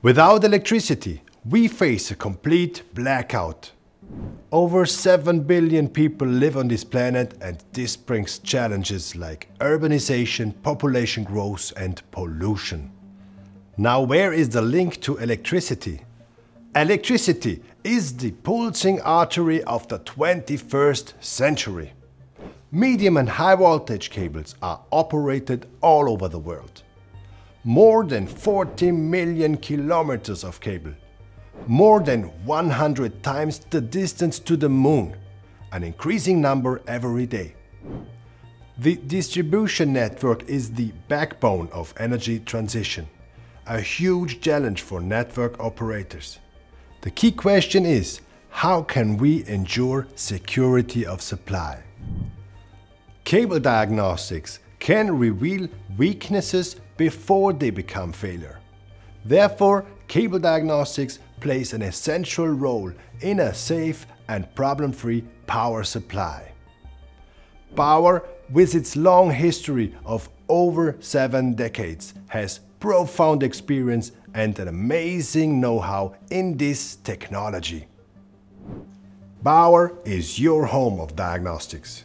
Without electricity, we face a complete blackout. Over 7 billion people live on this planet and this brings challenges like urbanization, population growth and pollution. Now where is the link to electricity? Electricity is the pulsing artery of the 21st century. Medium and high voltage cables are operated all over the world. More than 40 million kilometers of cable. More than 100 times the distance to the moon, an increasing number every day. The distribution network is the backbone of energy transition, a huge challenge for network operators. The key question is, how can we ensure security of supply? Cable diagnostics can reveal weaknesses before they become failure. Therefore, cable diagnostics plays an essential role in a safe and problem-free power supply. BAUR, with its long history of over seven decades, has profound experience and an amazing know-how in this technology. BAUR is your home of diagnostics.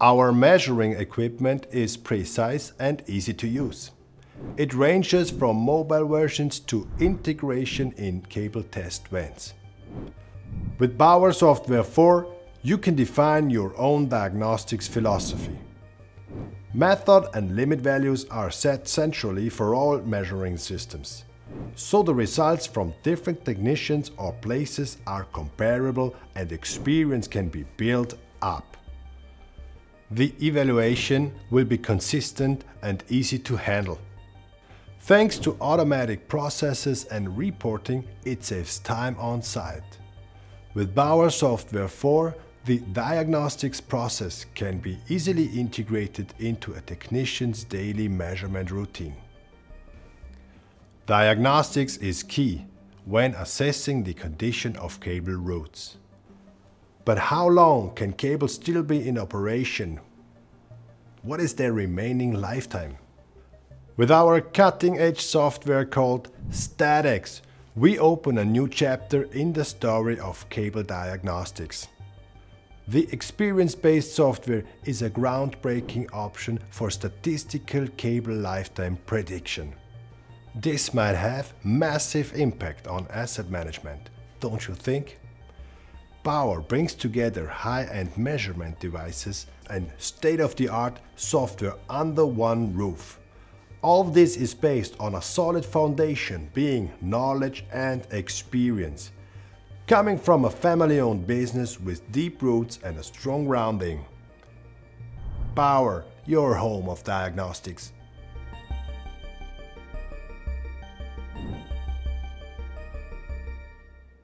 Our measuring equipment is precise and easy to use. It ranges from mobile versions to integration in cable test vans. With BAUR Software 4, you can define your own diagnostics philosophy. Method and limit values are set centrally for all measuring systems. So the results from different technicians or places are comparable and experience can be built up. The evaluation will be consistent and easy to handle. Thanks to automatic processes and reporting, it saves time on site. With BAUR Software 4, the diagnostics process can be easily integrated into a technician's daily measurement routine. Diagnostics is key when assessing the condition of cable routes. But how long can cables still be in operation? What is their remaining lifetime? With our cutting-edge software called STATEX, we open a new chapter in the story of cable diagnostics. The experience-based software is a groundbreaking option for statistical cable lifetime prediction. This might have massive impact on asset management, don't you think? BAUR brings together high-end measurement devices and state-of-the-art software under one roof. All of this is based on a solid foundation being knowledge and experience. Coming from a family-owned business with deep roots and a strong grounding. BAUR, your home of diagnostics.